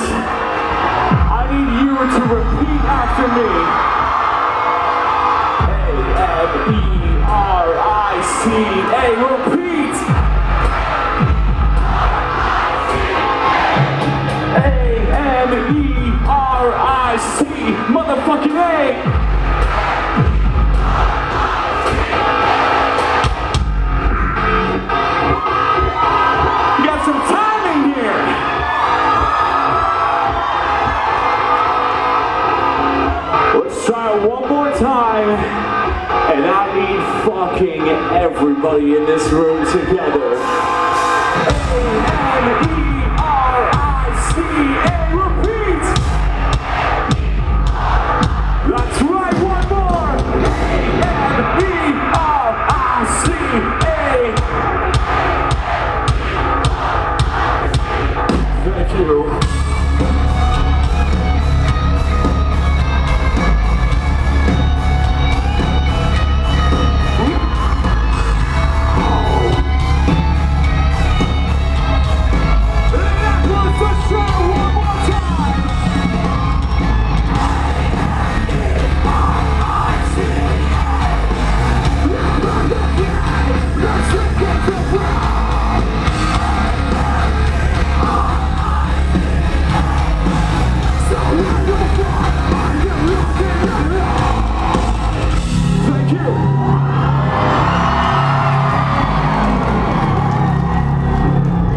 I need you to repeat after me. A-M-E-R-I-C-A, repeat. A-M-E-R-I-C, motherfucking A. Try it one more time. And I need fucking everybody in this room together. O-N-E-R-I-C-A